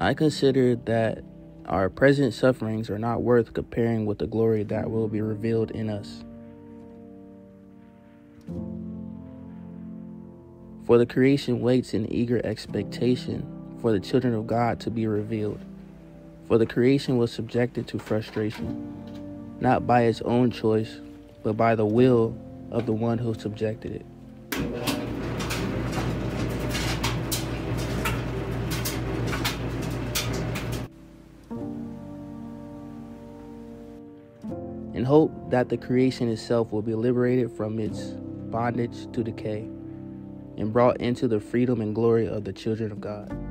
I consider that our present sufferings are not worth comparing with the glory that will be revealed in us. For the creation waits in eager expectation for the children of God to be revealed. For the creation was subjected to frustration, not by its own choice, but by the will of the one who subjected it. In hope that the creation itself will be liberated from its bondage to decay and brought into the freedom and glory of the children of God.